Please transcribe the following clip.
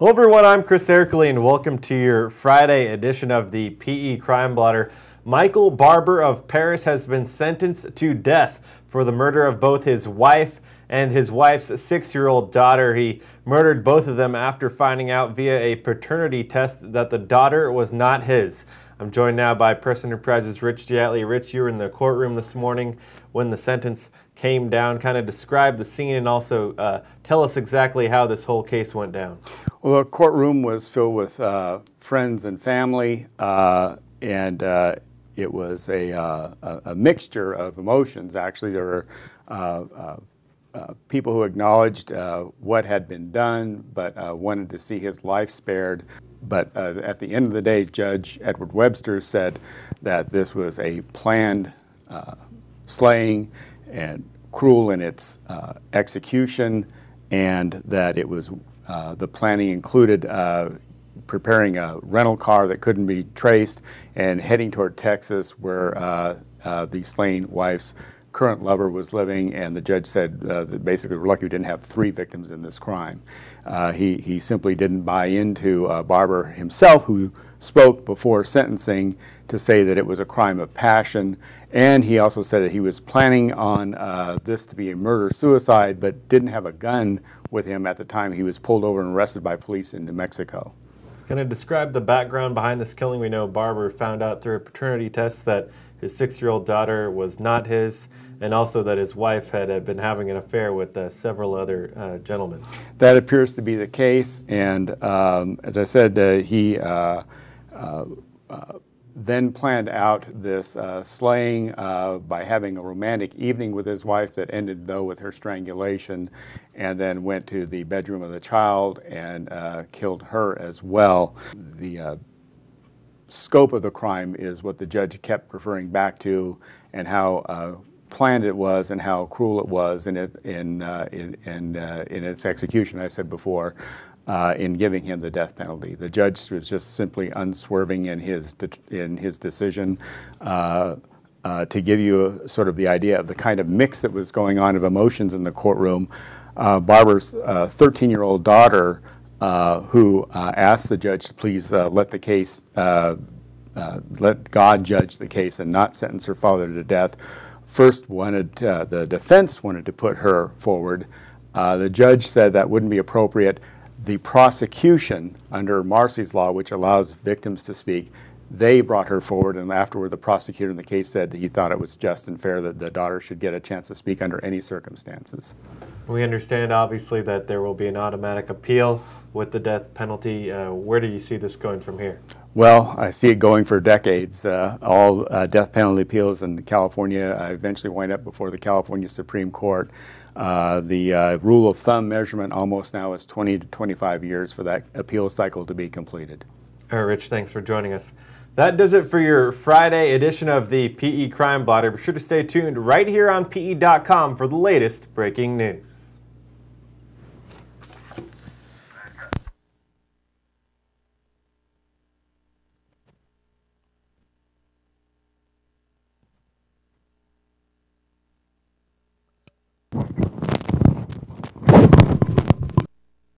Hello everyone, I'm Chris Ercoli and welcome to your Friday edition of the PE Crime Blotter. Michael Barbar of Perris has been sentenced to death for the murder of both his wife and his wife's six-year-old daughter. He murdered both of them after finding out via a paternity test that the daughter was not his. I'm joined now by Press Enterprises' Rich De Atley. Rich, you were in the courtroom this morning when the sentence came down. Kind of describe the scene and also uh, tell us exactly how this whole case went down. Well, the courtroom was filled with uh, friends and family, uh, and uh, it was a, uh, a, mixture of emotions. Actually, there were uh, people who acknowledged what had been done, but wanted to see his life spared. But uh, at the end of the day, Judge Edward Webster said that this was a planned uh, slaying and cruel in its uh, execution, and that it was uh, the planning included uh, preparing a rental car that couldn't be traced and heading toward Texas, where uh, the slain wife's current lover was living, and the judge said uh, that basically we're lucky we didn't have three victims in this crime. Uh, he, he simply didn't buy into uh, Barbar himself, who spoke before sentencing to say that it was a crime of passion, and he also said that he was planning on uh, this to be a murder-suicide, but didn't have a gun with him at the time he was pulled over and arrested by police in New Mexico. Can I describe the background behind this killing? We know Barbar found out through a paternity test that his six-year-old daughter was not his, and also that his wife had, had been having an affair with uh, several other uh, gentlemen. That appears to be the case, and um, as I said, uh, he uh, uh, uh, then planned out this slaying by having a romantic evening with his wife that ended, though, with her strangulation, and then went to the bedroom of the child and killed her as well. The scope of the crime is what the judge kept referring back to and how uh, planned it was and how cruel it was in, it, in, uh, in, in, uh, in, its execution, I said before, uh, in giving him the death penalty. The judge was just simply unswerving in his, in his decision. Uh, uh, to give you a, sort of the idea of the kind of mix that was going on of emotions in the courtroom, Barbar's 13-year-old daughter who uh, asked the judge to please uh, let the case, uh, uh, let God judge the case and not sentence her father to death. First wanted, the defense wanted to put her forward. the judge said that wouldn't be appropriate. The prosecution under Marsy's law, which allows victims to speak, they brought her forward, and afterward, the prosecutor in the case said that he thought it was just and fair that the daughter should get a chance to speak under any circumstances. We understand, obviously, that there will be an automatic appeal with the death penalty. Uh, where do you see this going from here? Well, I see it going for decades. Uh, all uh, death penalty appeals in California eventually wind up before the California Supreme Court. Uh, the uh, rule of thumb measurement almost now is 20 to 25 years for that appeal cycle to be completed. All right, Rich, thanks for joining us. That does it for your Friday edition of the PE Crime Blotter. Be sure to stay tuned right here on PE.com for the latest breaking news.